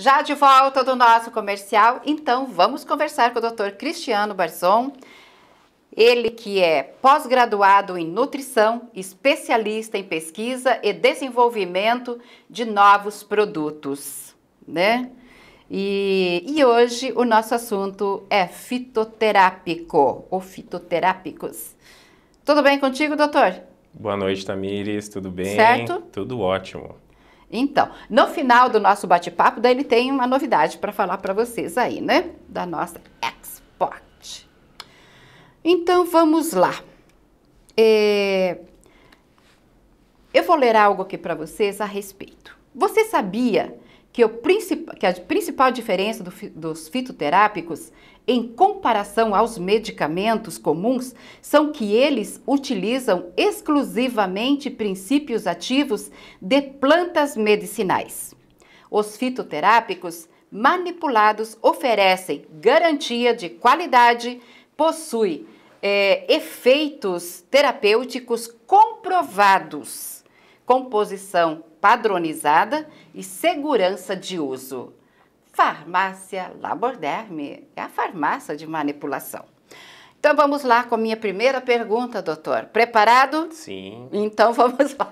Já de volta do nosso comercial, então vamos conversar com o Dr. Cristiano Barzon. Ele que é pós-graduado em nutrição, especialista em pesquisa e desenvolvimento de novos produtos, né? E, e hoje o nosso assunto é fitoterápico ou fitoterápicos. Tudo bem contigo, doutor? Boa noite, Tamires. Tudo bem? Certo? Tudo ótimo. Então, no final do nosso bate-papo, daí ele tem uma novidade para falar para vocês aí, né? Da nossa Export. Então, vamos lá. É... Eu vou ler algo aqui para vocês a respeito. Você sabia que, o que a principal diferença do, dos fitoterápicos em comparação aos medicamentos comuns são que eles utilizam exclusivamente princípios ativos de plantas medicinais. Os fitoterápicos manipulados oferecem garantia de qualidade, possui é, efeitos terapêuticos comprovados, composição padronizada e segurança de uso. Farmácia Laborderme é a farmácia de manipulação. Então vamos lá com a minha primeira pergunta, doutor. Preparado? Sim. Então vamos lá.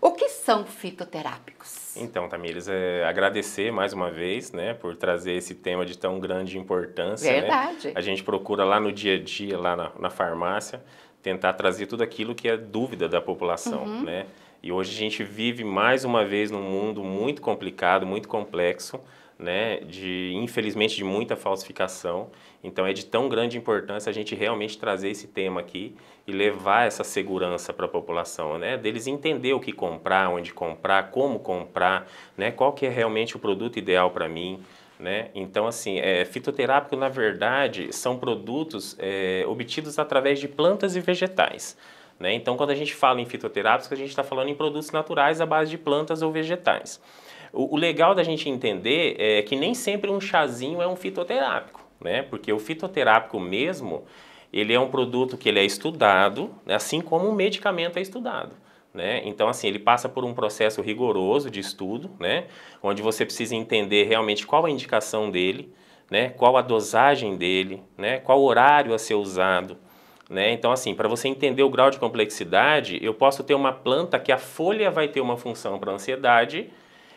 o que são fitoterápicos? Então, Tamires, é agradecer mais uma vez, né, por trazer esse tema de tão grande importância. Né? Verdade. Né? A gente procura lá no dia a dia, lá na, na farmácia, tentar trazer tudo aquilo que é dúvida da população, uhum. né? E hoje a gente vive mais uma vez num mundo muito complicado, muito complexo, né, de infelizmente de muita falsificação. Então é de tão grande importância a gente realmente trazer esse tema aqui e levar essa segurança para a população, né, deles entender o que comprar, onde comprar, como comprar, né, qual que é realmente o produto ideal para mim. Né? Então, assim, é, fitoterápico, na verdade, são produtos é, obtidos através de plantas e vegetais. Né? Então, quando a gente fala em fitoterápicos, a gente está falando em produtos naturais à base de plantas ou vegetais. O, o, legal da gente entender é que nem sempre um chazinho é um fitoterápico, né? porque o fitoterápico mesmo, ele é um produto que ele é estudado, assim como um medicamento é estudado. Né? Então, assim, ele passa por um processo rigoroso de estudo, né? onde você precisa entender realmente qual a indicação dele, né? qual a dosagem dele, né? qual horário a ser usado, né? Então, assim, para você entender o grau de complexidade, eu posso ter uma planta que a folha vai ter uma função para ansiedade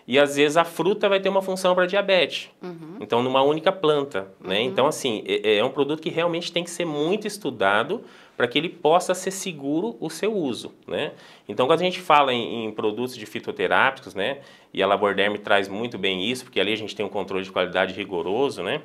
e às vezes a fruta vai ter uma função para diabetes. Uhum. Então, numa única planta. Né? Uhum. Então, assim, é, é, um produto que realmente tem que ser muito estudado para que ele possa ser seguro o seu uso. Né? Então, quando a gente fala em, em produtos de fitoterápicos, né, e a Laborderm traz muito bem isso, porque ali a gente tem um controle de qualidade rigoroso, né,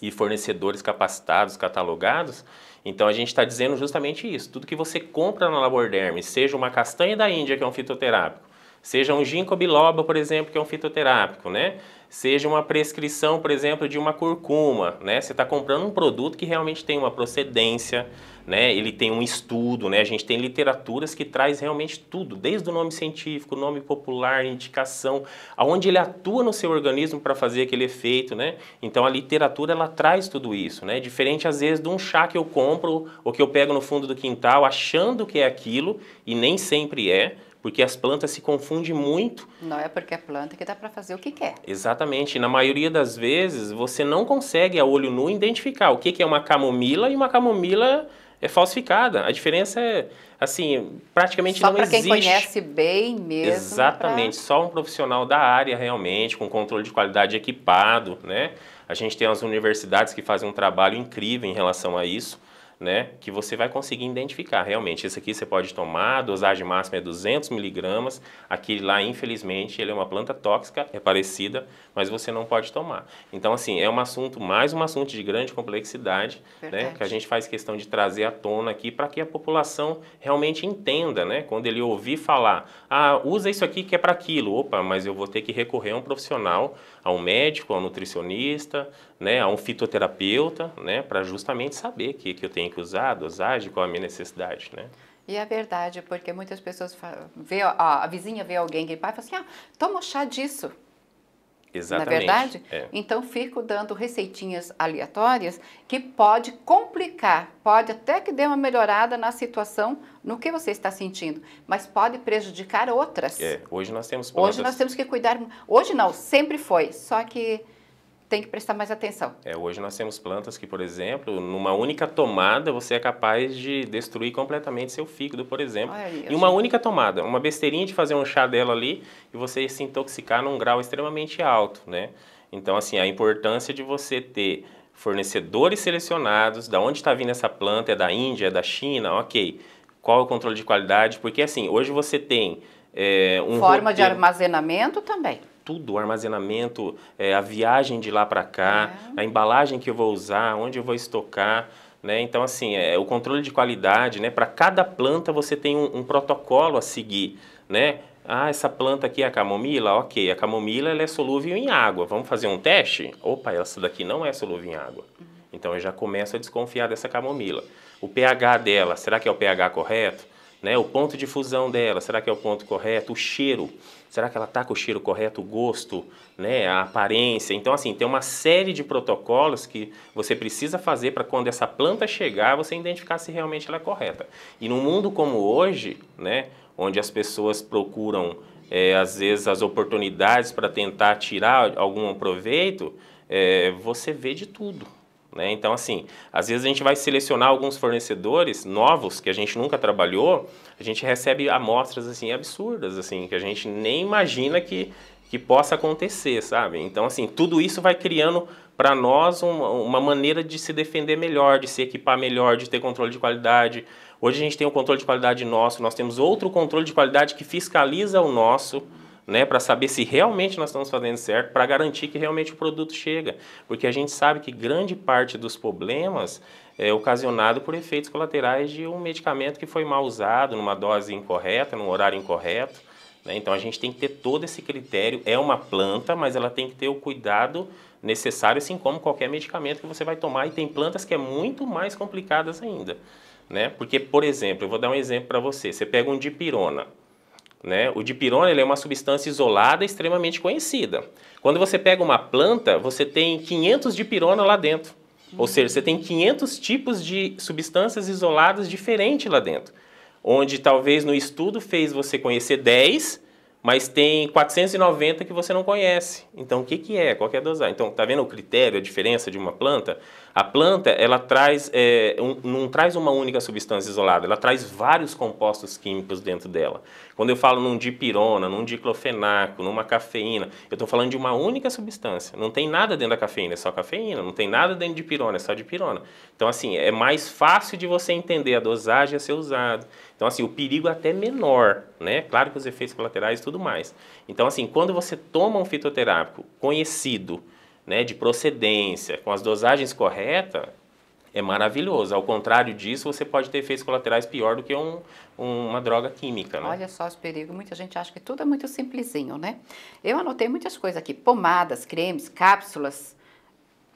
e fornecedores capacitados, catalogados, então a gente está dizendo justamente isso. Tudo que você compra na Laborderme, seja uma castanha da Índia, que é um fitoterápico, seja um ginkgo biloba, por exemplo, que é um fitoterápico, né? Seja uma prescrição, por exemplo, de uma curcuma, né? Você está comprando um produto que realmente tem uma procedência, né? Ele tem um estudo, né? A gente tem literaturas que traz realmente tudo, desde o nome científico, nome popular, indicação, aonde ele atua no seu organismo para fazer aquele efeito, né? Então a literatura ela traz tudo isso, né? Diferente às vezes de um chá que eu compro ou que eu pego no fundo do quintal achando que é aquilo e nem sempre é porque as plantas se confundem muito. Não é porque é planta que dá para fazer o que quer. Exatamente. Na maioria das vezes, você não consegue a olho nu identificar o que, que é uma camomila e uma camomila é falsificada. A diferença é, assim, praticamente só não existe. Só para quem conhece bem mesmo. Exatamente. Pra... Só um profissional da área realmente, com controle de qualidade equipado, né? A gente tem as universidades que fazem um trabalho incrível em relação a isso né, que você vai conseguir identificar realmente. Esse aqui você pode tomar, a dosagem máxima é 200 miligramas, aquele lá, infelizmente, ele é uma planta tóxica, é parecida, mas você não pode tomar. Então, assim, é um assunto, mais um assunto de grande complexidade, né, que a gente faz questão de trazer à tona aqui para que a população realmente entenda, né, quando ele ouvir falar, ah, usa isso aqui que é para aquilo, opa, mas eu vou ter que recorrer a um profissional, a um médico, a um nutricionista, né, a um fitoterapeuta, né, para justamente saber que, que eu tenho que usar, a dosagem, qual a minha necessidade, né. E é verdade, porque muitas pessoas vê, ó, a vizinha vê alguém gripar e fala assim, ah, toma chá disso. Exatamente. Na verdade? É. Então fico dando receitinhas aleatórias que pode complicar, pode até que dê uma melhorada na situação, no que você está sentindo, mas pode prejudicar outras. É, hoje nós temos plantas... Hoje nós temos que cuidar. Hoje não, sempre foi. Só que tem que prestar mais atenção. É, hoje nós temos plantas que, por exemplo, numa única tomada você é capaz de destruir completamente seu fígado, por exemplo. Aí, em uma única tomada, uma besteirinha de fazer um chá dela ali e você se intoxicar num grau extremamente alto, né? Então, assim, a importância de você ter fornecedores selecionados, da onde está vindo essa planta, é da Índia, é da China, ok. Qual é o controle de qualidade? Porque, assim, hoje você tem é, um Forma roteiro... de armazenamento também tudo, o armazenamento, é, a viagem de lá para cá, é. a embalagem que eu vou usar, onde eu vou estocar. Né? Então, assim, é, o controle de qualidade, né? para cada planta você tem um, um, protocolo a seguir. Né? Ah, essa planta aqui é a camomila? Ok, a camomila ela é solúvel em água. Vamos fazer um teste? Opa, essa daqui não é solúvel em água. Uhum. Então eu já começo a desconfiar dessa camomila. O pH dela, será que é o pH correto? Né? O ponto de fusão dela, será que é o ponto correto? O cheiro, será que ela está com o cheiro correto? O gosto, né? a aparência. Então, assim, tem uma série de protocolos que você precisa fazer para quando essa planta chegar, você identificar se realmente ela é correta. E num mundo como hoje, né? onde as pessoas procuram, é, às vezes, as oportunidades para tentar tirar algum proveito, é, você vê de tudo. Né? Então, assim, às vezes a gente vai selecionar alguns fornecedores novos que a gente nunca trabalhou, a gente recebe amostras assim absurdas, assim, que a gente nem imagina que, que possa acontecer, sabe? Então, assim, tudo isso vai criando para nós uma, uma, maneira de se defender melhor, de se equipar melhor, de ter controle de qualidade. Hoje a gente tem um controle de qualidade nosso, nós temos outro controle de qualidade que fiscaliza o nosso né, para saber se realmente nós estamos fazendo certo, para garantir que realmente o produto chega. Porque a gente sabe que grande parte dos problemas é ocasionado por efeitos colaterais de um medicamento que foi mal usado, numa dose incorreta, num horário incorreto. Né? Então a gente tem que ter todo esse critério. É uma planta, mas ela tem que ter o cuidado necessário, assim como qualquer medicamento que você vai tomar. E tem plantas que é muito mais complicadas ainda. Né? Porque, por exemplo, eu vou dar um exemplo para você. Você pega um dipirona. Né? O dipirona ele é uma substância isolada extremamente conhecida. Quando você pega uma planta, você tem 500 dipirona lá dentro. Ou seja, você tem 500 tipos de substâncias isoladas diferentes lá dentro. Onde talvez no estudo fez você conhecer 10, mas tem 490 que você não conhece. Então, o que, que é? Qual que é a dosagem? Então, tá vendo o critério, a diferença de uma planta? A planta, ela traz, é, um, não traz uma única substância isolada, ela traz vários compostos químicos dentro dela. Quando eu falo num dipirona, num diclofenaco, numa cafeína, eu estou falando de uma única substância. Não tem nada dentro da cafeína, é só cafeína. Não tem nada dentro de pirona, é só dipirona. Então, assim, é mais fácil de você entender a dosagem a ser usada. Então, assim, o perigo é até menor, né? Claro que os efeitos colaterais e tudo mais. Então, assim, quando você toma um fitoterápico conhecido, né, de procedência, com as dosagens corretas, é maravilhoso. Ao contrário disso, você pode ter efeitos colaterais pior do que um, um, uma droga química. Né? Olha só os perigos. Muita gente acha que tudo é muito simplesinho, né? Eu anotei muitas coisas aqui: pomadas, cremes, cápsulas.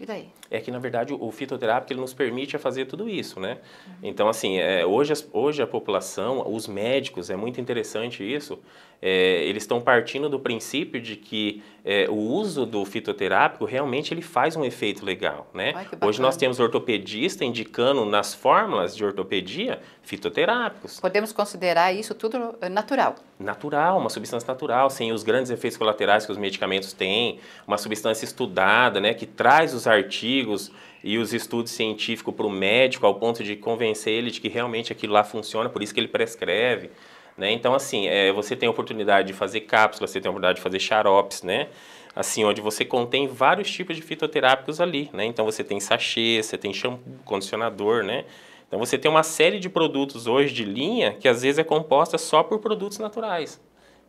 E daí? É que, na verdade, o fitoterápico ele nos permite fazer tudo isso, né? Uhum. Então, assim, é, hoje, hoje a população, os médicos, é muito interessante isso, é, eles estão partindo do princípio de que é, o uso do fitoterápico realmente ele faz um efeito legal, né? Ai, Hoje nós temos ortopedista indicando nas fórmulas de ortopedia fitoterápicos. Podemos considerar isso tudo natural? Natural, uma substância natural, sem os grandes efeitos colaterais que os medicamentos têm, uma substância estudada, né, que traz os artigos e os estudos científicos para o médico ao ponto de convencer ele de que realmente aquilo lá funciona, por isso que ele prescreve. Né? Então, assim, é, você tem a oportunidade de fazer cápsulas, você tem a oportunidade de fazer xaropes, né? Assim, onde você contém vários tipos de fitoterápicos ali, né? Então, você tem sachê, você tem shampoo, condicionador, né? Então, você tem uma série de produtos hoje de linha que, às vezes, é composta só por produtos naturais.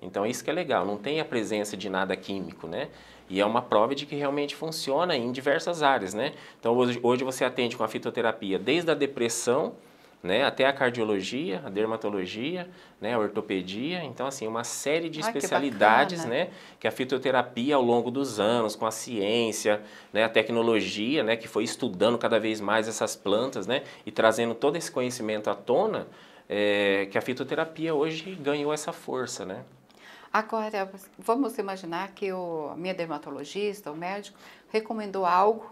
Então, isso que é legal, não tem a presença de nada químico, né? E é uma prova de que realmente funciona em diversas áreas, né? Então, hoje, hoje você atende com a fitoterapia desde a depressão né, até a cardiologia, a dermatologia, né, a ortopedia, então assim, uma série de Ai, especialidades, que né, que a fitoterapia ao longo dos anos, com a ciência, né, a tecnologia, né, que foi estudando cada vez mais essas plantas, né, e trazendo todo esse conhecimento à tona, é, que a fitoterapia hoje ganhou essa força, né. Agora, vamos imaginar que o minha dermatologista, o médico, recomendou algo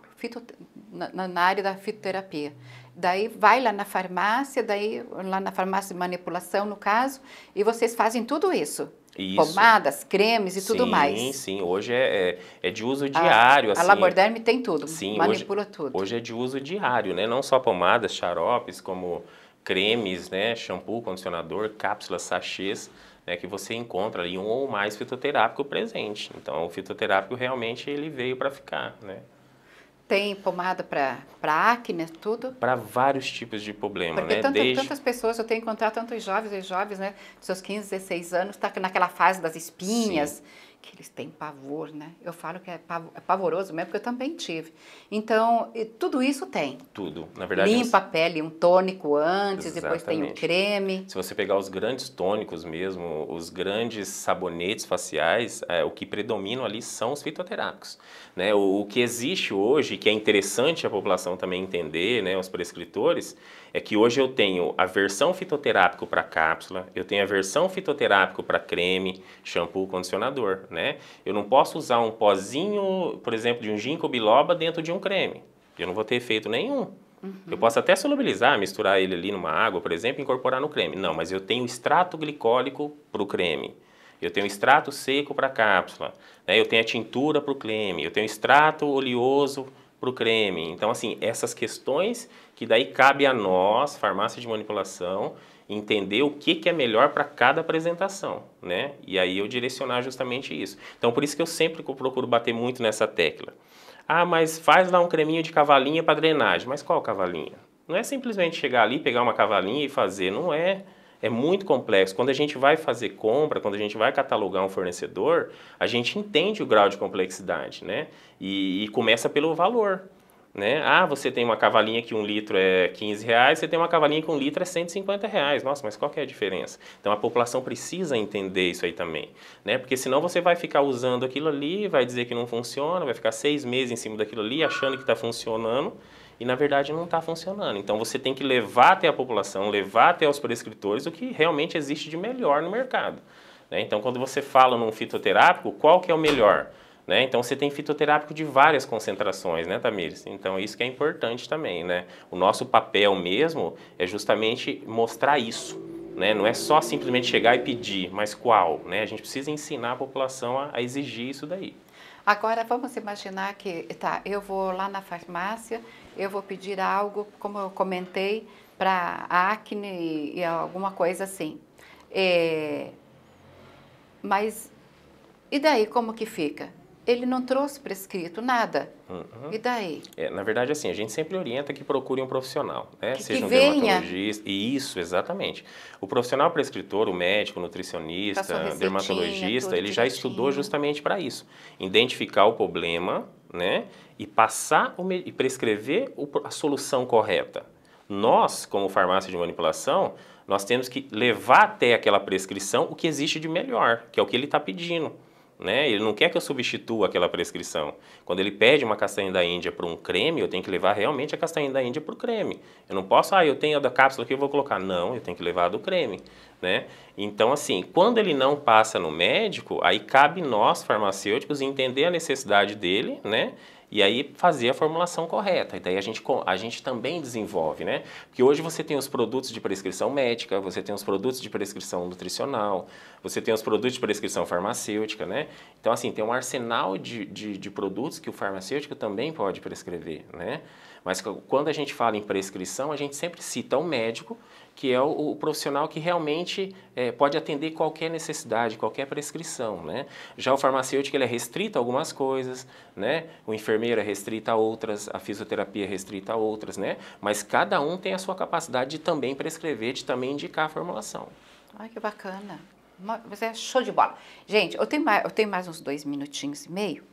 na, na área da fitoterapia. Daí vai lá na farmácia, daí lá na farmácia de manipulação, no caso, e vocês fazem tudo isso. Isso. Pomadas, cremes e sim, tudo mais. Sim, sim. Hoje é, é, é, de uso diário. A, assim. a Laborderme tem tudo, sim, manipula hoje, tudo. Hoje é de uso diário, né? Não só pomadas, xaropes, como cremes, né? Shampoo, condicionador, cápsulas, sachês, né? Que você encontra ali um ou mais fitoterápico presente. Então, o fitoterápico realmente ele veio para ficar, né? Tem pomada para acne, tudo? Para vários tipos de problema, Porque né? Tanto, Desde... tantas pessoas, eu tenho encontrado tantos jovens e jovens, né? De seus 15, 16 anos, está naquela fase das espinhas. Sim que eles têm pavor, né? Eu falo que é, é pavoroso mesmo, porque eu também tive. Então, tudo isso tem. Tudo, na verdade. Limpa a pele, um tônico antes, Exatamente. depois tem um creme. Se você pegar os grandes tônicos mesmo, os grandes sabonetes faciais, é, o que predominam ali são os fitoterápicos. Né? O, o que existe hoje, que é interessante a população também entender, né, os prescritores, é que hoje eu tenho a versão fitoterápico para cápsula, eu tenho a versão fitoterápico para creme, shampoo, condicionador, né? Eu não posso usar um pozinho, por exemplo, de um ginkgo biloba dentro de um creme. Eu não vou ter efeito nenhum. Uhum. Eu posso até solubilizar, misturar ele ali numa água, por exemplo, e incorporar no creme. Não, mas eu tenho extrato glicólico para o creme. Eu tenho extrato seco para cápsula. Né? Eu tenho a tintura para o creme. Eu tenho extrato oleoso para o creme. Então, assim, essas questões que daí cabe a nós, farmácia de manipulação, entender o que, que é melhor para cada apresentação, né? E aí eu direcionar justamente isso. Então, por isso que eu sempre procuro bater muito nessa tecla. Ah, mas faz lá um creminho de cavalinha para drenagem. Mas qual cavalinha? Não é simplesmente chegar ali, pegar uma cavalinha e fazer. Não é é muito complexo. Quando a gente vai fazer compra, quando a gente vai catalogar um fornecedor, a gente entende o grau de complexidade, né? E, e começa pelo valor. Né? Ah, você tem uma cavalinha que um litro é 15 reais, você tem uma cavalinha que um litro é 150 reais. Nossa, mas qual que é a diferença? Então a população precisa entender isso aí também, né? Porque senão você vai ficar usando aquilo ali, vai dizer que não funciona, vai ficar seis meses em cima daquilo ali, achando que está funcionando, e na verdade não está funcionando. Então você tem que levar até a população, levar até os prescritores o que realmente existe de melhor no mercado. Né? Então quando você fala num fitoterápico, qual que é o melhor? Né? Então você tem fitoterápico de várias concentrações, né, Tamires? Então isso que é importante também, né? O nosso papel mesmo é justamente mostrar isso. Né? Não é só simplesmente chegar e pedir, mas qual? Né? A gente precisa ensinar a população a, a exigir isso daí. Agora vamos imaginar que, tá, eu vou lá na farmácia, eu vou pedir algo, como eu comentei, para acne e alguma coisa assim. É, mas e daí como que fica? Ele não trouxe prescrito nada. Uhum. E daí? É, na verdade, assim, a gente sempre orienta que procure um profissional, né? Que, Seja que um venha. dermatologista. Isso, exatamente. O profissional prescritor, o médico, o nutricionista, dermatologista, ele já estudou justamente para isso. Identificar o problema, né? E passar o, e prescrever a solução correta. Nós, como farmácia de manipulação, nós temos que levar até aquela prescrição o que existe de melhor, que é o que ele está pedindo. Né? Ele não quer que eu substitua aquela prescrição. Quando ele pede uma castanha da Índia para um creme, eu tenho que levar realmente a castanha da Índia para o creme. Eu não posso, ah, eu tenho a da cápsula que eu vou colocar. Não, eu tenho que levar a do creme. Né? Então, assim, quando ele não passa no médico, aí cabe nós, farmacêuticos, entender a necessidade dele, né? e aí fazer a formulação correta. E daí a gente, a gente também desenvolve, né? Porque hoje você tem os produtos de prescrição médica, você tem os produtos de prescrição nutricional, você tem os produtos de prescrição farmacêutica, né? Então, assim, tem um arsenal de, de, de produtos que o farmacêutico também pode prescrever, né? Mas quando a gente fala em prescrição, a gente sempre cita o médico, que é o, o profissional que realmente é, pode atender qualquer necessidade, qualquer prescrição. Né? Já o farmacêutico ele é restrito a algumas coisas, né? o enfermeiro é restrito a outras, a fisioterapia é restrita a outras, né? mas cada um tem a sua capacidade de também prescrever, de também indicar a formulação. Ai, que bacana. Você é show de bola. Gente, eu tenho mais, eu tenho mais uns dois minutinhos e meio.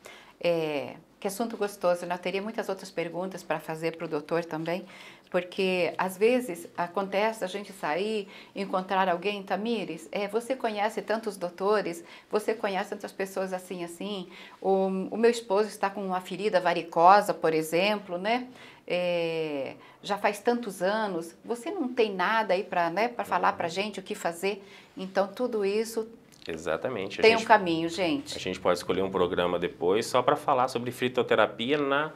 É, que assunto gostoso, né? Eu teria muitas outras perguntas para fazer para o doutor também, porque às vezes acontece a gente sair, encontrar alguém, Tamires, é, você conhece tantos doutores, você conhece tantas pessoas assim, assim, o, o meu esposo está com uma ferida varicosa, por exemplo, né? É, já faz tantos anos, você não tem nada aí para né, falar para gente o que fazer, então tudo isso Exatamente. A Tem gente, um caminho, gente. A gente pode escolher um programa depois só para falar sobre fitoterapia na,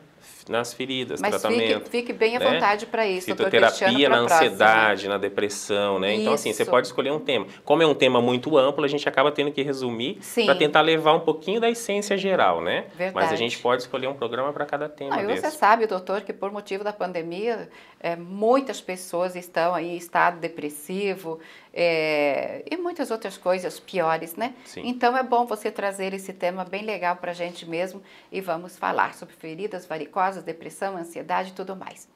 nas feridas, Mas tratamento. fique, fique bem à né? vontade para isso, Fitoterapia na ansiedade, na depressão, né? Então, assim, você Isso. pode escolher um tema. Como é um tema muito amplo, a gente acaba tendo que resumir para tentar levar um pouquinho da essência geral, né? Mas a Verdade. gente pode escolher um programa para cada tema Ah, e você sabe, doutor, que por motivo da pandemia, é, muitas pessoas estão aí em estado depressivo é, e muitas outras coisas piores, né? Sim. Então é bom você trazer esse tema bem legal para a gente mesmo e vamos falar sobre feridas varicosas, depressão, ansiedade e tudo mais.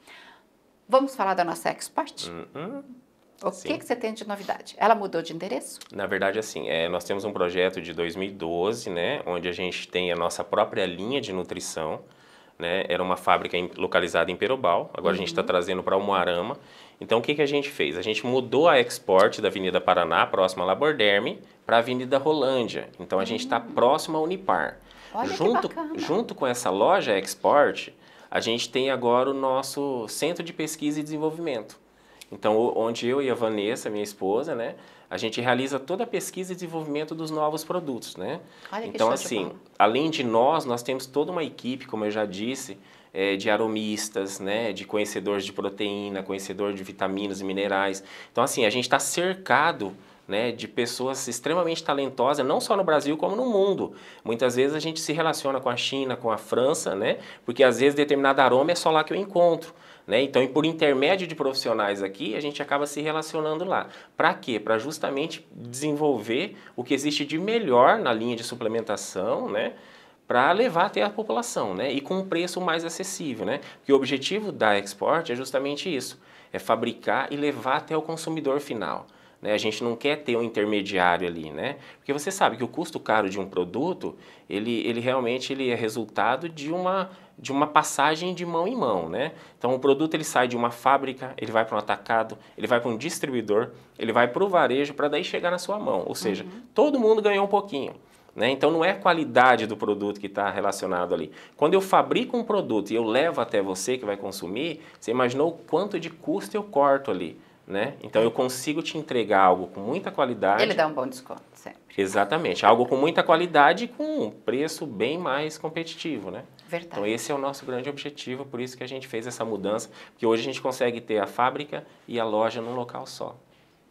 Vamos falar da nossa export? Uhum. O sim. que, que você tem de novidade? Ela mudou de endereço? Na verdade, assim, é, nós temos um projeto de 2012, né, onde a gente tem a nossa própria linha de nutrição, né, era uma fábrica em- localizada em Perobal, agora a gente está trazendo para Umuarama. Então, o que, que a gente fez? A gente mudou a export da Avenida Paraná, próxima a Laborderme, para a Avenida Rolândia. Então, a gente está próximo à Unipar. Olha junto, junto com essa loja export, a gente tem agora o nosso Centro de Pesquisa e Desenvolvimento. Então, onde eu e a Vanessa, minha esposa, né, a gente realiza toda a pesquisa e desenvolvimento dos novos produtos, né? Olha então, assim, além de nós, nós temos toda uma equipe, como eu já disse, eh, de aromistas, né, de conhecedores de proteína, conhecedor de vitaminas e minerais. Então, assim, a gente está cercado né, de pessoas extremamente talentosas, não só no Brasil como no mundo. Muitas vezes a gente se relaciona com a China, com a França, né, porque às vezes determinado aroma é só lá que eu encontro. Né? Então, por intermédio de profissionais aqui, a gente acaba se relacionando lá. Para quê? Para justamente desenvolver o que existe de melhor na linha de suplementação, né? Para levar até a população, né? E com um preço mais acessível, né? Porque o objetivo da Export é justamente isso, é fabricar e levar até o consumidor final. Né? A gente não quer ter um intermediário ali, né? Porque você sabe que o custo caro de um produto, ele, ele realmente ele é resultado de uma, de uma passagem de mão em mão, né? Então o produto ele sai de uma fábrica, ele vai para um atacado, ele vai para um distribuidor, ele vai para o varejo para daí chegar na sua mão. Ou seja, todo mundo ganhou um pouquinho. Né? Então não é a qualidade do produto que está relacionado ali. Quando eu fabrico um produto e eu levo até você que vai consumir, você imaginou o quanto de custo eu corto ali. Né? Então eu consigo te entregar algo com muita qualidade. Ele dá um bom desconto sempre. Exatamente, algo com muita qualidade e com um preço bem mais competitivo, né? Verdade. Então esse é o nosso grande objetivo, por isso que a gente fez essa mudança, porque hoje a gente consegue ter a fábrica e a loja num local só.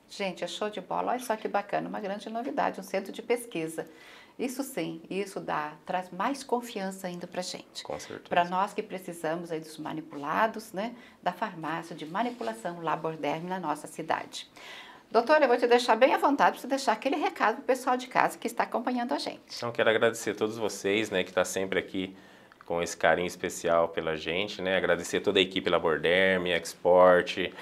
Gente, é show de bola. Olha só que bacana, uma grande novidade, um centro de pesquisa. Isso sim, isso dá, traz mais confiança ainda para gente. Com certeza. Para nós que precisamos aí dos manipulados, né, da farmácia de manipulação Laborderme na nossa cidade. Doutora, eu vou te deixar bem à vontade para você deixar aquele recado para o pessoal de casa que está acompanhando a gente. Então quero agradecer a todos vocês, né, que está sempre aqui com esse carinho especial pela gente, né? Agradecer toda a equipe Laborderme, Export,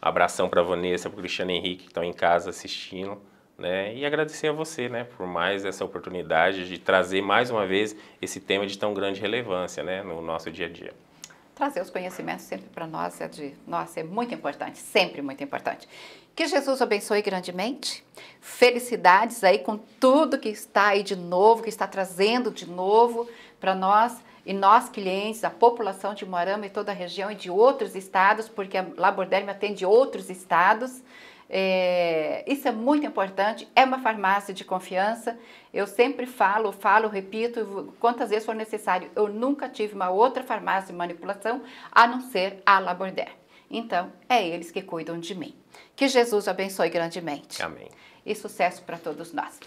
abração para a Vanessa, para o Cristiano Henrique que estão em casa assistindo, né? E agradecer a você, né, por mais essa oportunidade de trazer mais uma vez esse tema de tão grande relevância, né, no nosso dia a dia. Trazer os conhecimentos sempre para nós é de, nossa, é muito importante, sempre muito importante. Que Jesus abençoe grandemente. Felicidades aí com tudo que está aí de novo, que está trazendo de novo para nós e nós clientes, a população de Moarama e toda a região e de outros estados, porque a Laborderme atende outros estados. É, isso é muito importante, é uma farmácia de confiança. Eu sempre falo, falo, repito, quantas vezes for necessário. Eu nunca tive uma outra farmácia de manipulação a não ser a Laborderme. Então, é eles que cuidam de mim. Que Jesus abençoe grandemente. Amém. E sucesso para todos nós.